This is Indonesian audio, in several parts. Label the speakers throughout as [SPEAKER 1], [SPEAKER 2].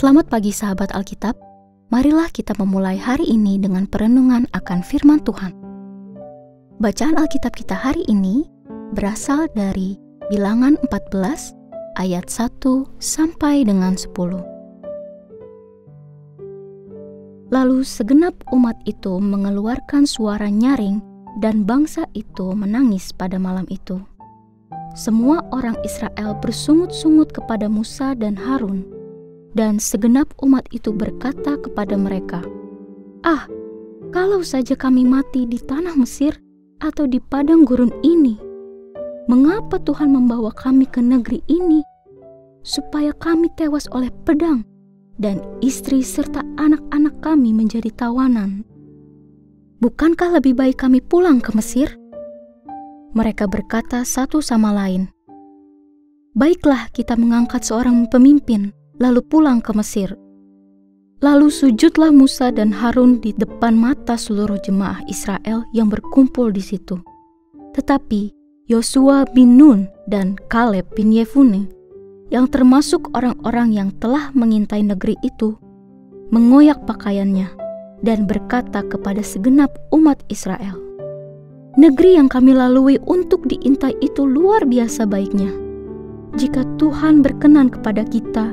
[SPEAKER 1] Selamat pagi sahabat Alkitab. Marilah kita memulai hari ini dengan perenungan akan firman Tuhan. Bacaan Alkitab kita hari ini berasal dari Bilangan 14 ayat 1 sampai dengan 10. Lalu segenap umat itu mengeluarkan suara nyaring dan bangsa itu menangis pada malam itu. Semua orang Israel bersungut-sungut kepada Musa dan Harun, dan segenap umat itu berkata kepada mereka, "Ah, kalau saja kami mati di tanah Mesir atau di padang gurun ini, mengapa Tuhan membawa kami ke negeri ini supaya kami tewas oleh pedang dan istri serta anak-anak kami menjadi tawanan?" Bukankah lebih baik kami pulang ke Mesir? mereka berkata satu sama lain, "Baiklah, kita mengangkat seorang pemimpin, lalu pulang ke Mesir." Lalu sujudlah Musa dan Harun di depan mata seluruh jemaah Israel yang berkumpul di situ. Tetapi Yosua bin Nun dan Kaleb bin Yefune, yang termasuk orang-orang yang telah mengintai negeri itu, mengoyak pakaiannya dan berkata kepada segenap umat Israel, Negeri yang kami lalui untuk diintai itu luar biasa baiknya. Jika Tuhan berkenan kepada kita,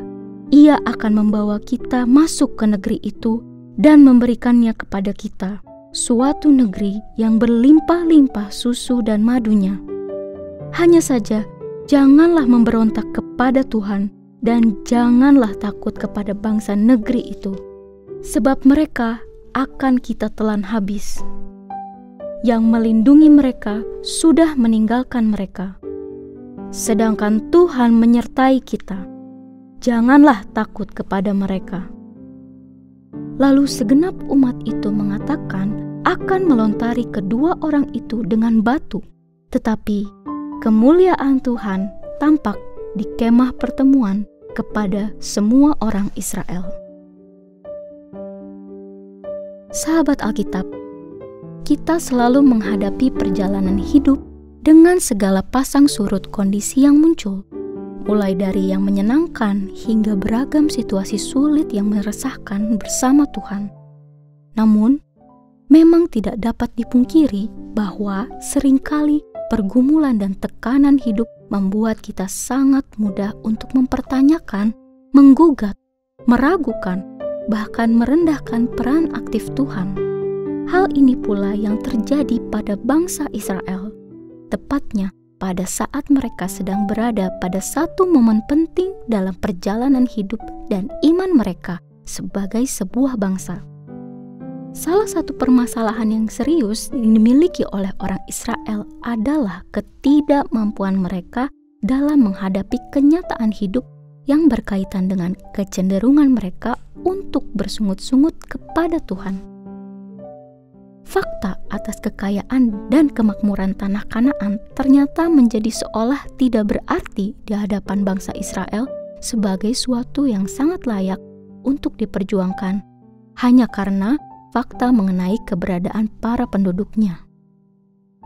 [SPEAKER 1] Ia akan membawa kita masuk ke negeri itu dan memberikannya kepada kita, suatu negeri yang berlimpah-limpah susu dan madunya. Hanya saja, janganlah memberontak kepada Tuhan dan janganlah takut kepada bangsa negeri itu, sebab mereka akan kita telan habis yang melindungi mereka sudah meninggalkan mereka. Sedangkan Tuhan menyertai kita, janganlah takut kepada mereka. Lalu segenap umat itu mengatakan akan melontari kedua orang itu dengan batu, tetapi kemuliaan Tuhan tampak di kemah pertemuan kepada semua orang Israel. Sahabat Alkitab, kita selalu menghadapi perjalanan hidup dengan segala pasang surut kondisi yang muncul, mulai dari yang menyenangkan hingga beragam situasi sulit yang meresahkan bersama Tuhan. Namun, memang tidak dapat dipungkiri bahwa sering kali pergumulan dan tekanan hidup membuat kita sangat mudah untuk mempertanyakan, menggugat, meragukan, bahkan merendahkan peran aktif Tuhan. Hal ini pula yang terjadi pada bangsa Israel, tepatnya pada saat mereka sedang berada pada satu momen penting dalam perjalanan hidup dan iman mereka sebagai sebuah bangsa. Salah satu permasalahan yang serius yang dimiliki oleh orang Israel adalah ketidakmampuan mereka dalam menghadapi kenyataan hidup yang berkaitan dengan kecenderungan mereka untuk bersungut-sungut kepada Tuhan fakta atas kekayaan dan kemakmuran tanah Kanaan ternyata menjadi seolah tidak berarti di hadapan bangsa Israel sebagai suatu yang sangat layak untuk diperjuangkan hanya karena fakta mengenai keberadaan para penduduknya.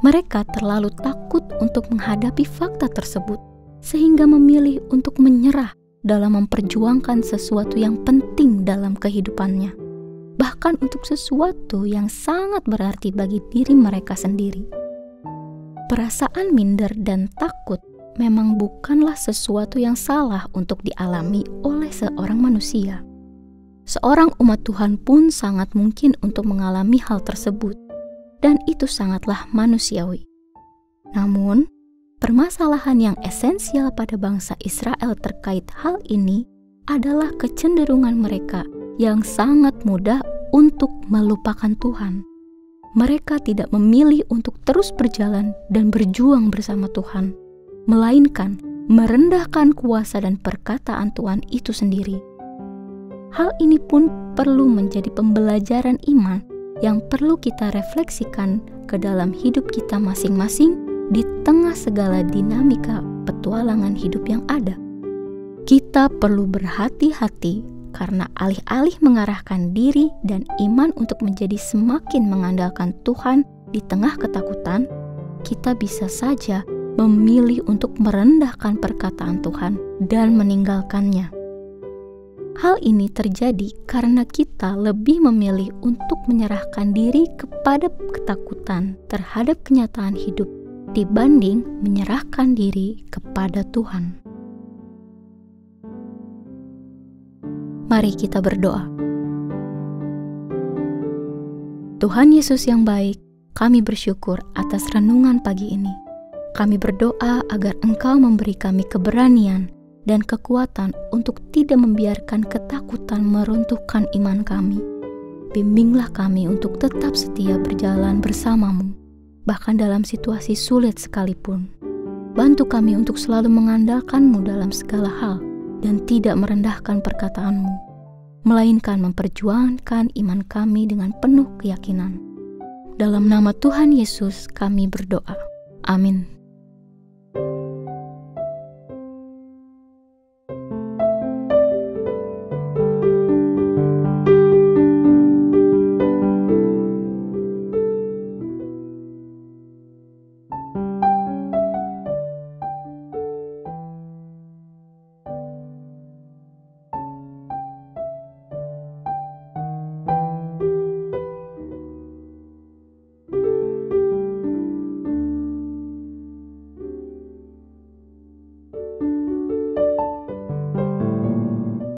[SPEAKER 1] Mereka terlalu takut untuk menghadapi fakta tersebut, sehingga memilih untuk menyerah dalam memperjuangkan sesuatu yang penting dalam kehidupannya bahkan untuk sesuatu yang sangat berarti bagi diri mereka sendiri. Perasaan minder dan takut memang bukanlah sesuatu yang salah untuk dialami oleh seorang manusia. Seorang umat Tuhan pun sangat mungkin untuk mengalami hal tersebut, dan itu sangatlah manusiawi. Namun, permasalahan yang esensial pada bangsa Israel terkait hal ini adalah kecenderungan mereka yang sangat mudah untuk melupakan Tuhan. Mereka tidak memilih untuk terus berjalan dan berjuang bersama Tuhan, melainkan merendahkan kuasa dan perkataan Tuhan itu sendiri. Hal ini pun perlu menjadi pembelajaran iman yang perlu kita refleksikan ke dalam hidup kita masing-masing di tengah segala dinamika petualangan hidup yang ada. Kita perlu berhati-hati karena alih-alih mengarahkan diri dan iman untuk menjadi semakin mengandalkan Tuhan di tengah ketakutan, kita bisa saja memilih untuk merendahkan perkataan Tuhan dan meninggalkannya. Hal ini terjadi karena kita lebih memilih untuk menyerahkan diri kepada ketakutan terhadap kenyataan hidup dibanding menyerahkan diri kepada Tuhan. Mari kita berdoa. Tuhan Yesus yang baik, kami bersyukur atas renungan pagi ini. Kami berdoa agar Engkau memberi kami keberanian dan kekuatan untuk tidak membiarkan ketakutan meruntuhkan iman kami. Bimbinglah kami untuk tetap setia berjalan bersamamu, bahkan dalam situasi sulit sekalipun. Bantu kami untuk selalu mengandalkanmu dalam segala hal dan tidak merendahkan perkataanmu, melainkan memperjuangkan iman kami dengan penuh keyakinan. Dalam nama Tuhan Yesus kami berdoa. Amin.